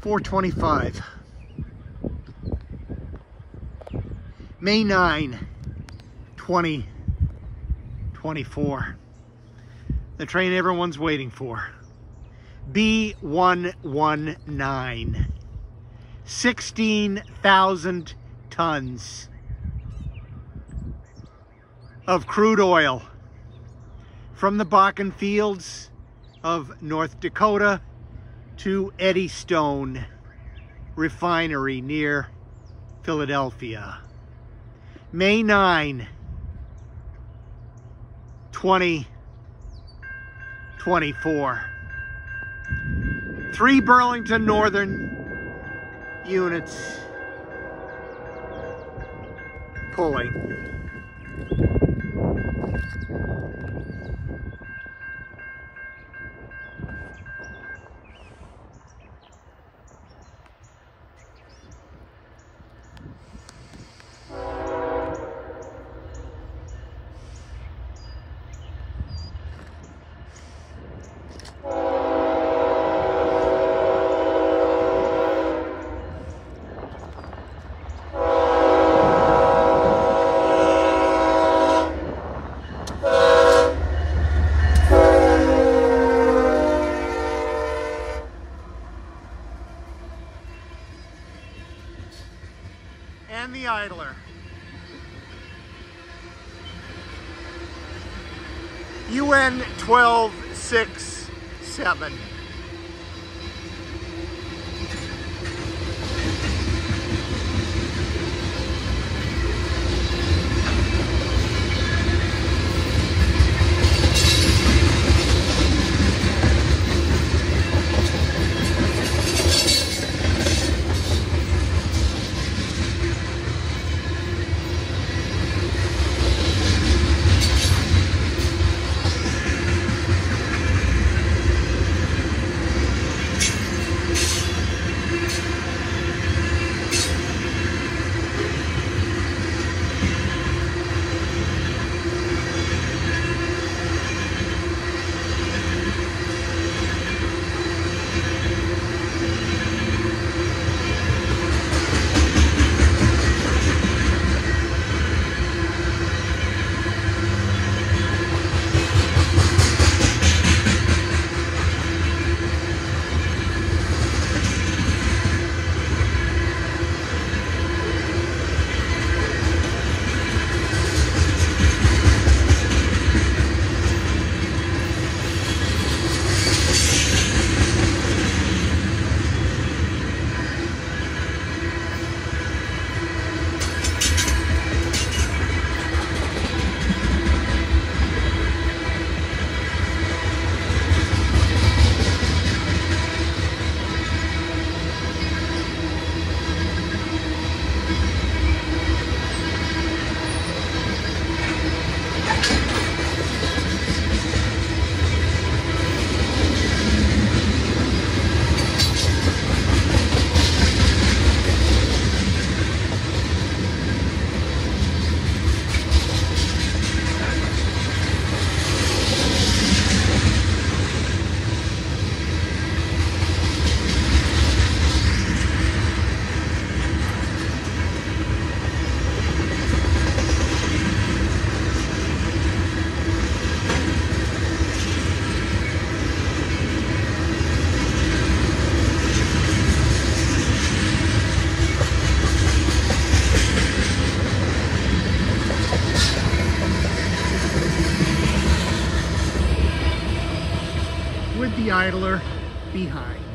425. May 9, 2024. The train everyone's waiting for. B119. 16,000 tons of crude oil from the Bakken fields of North Dakota to Eddystone Refinery near Philadelphia. May 9, 2024. Three Burlington Northern units pulling. And the idler. UN 1267. The idler behind.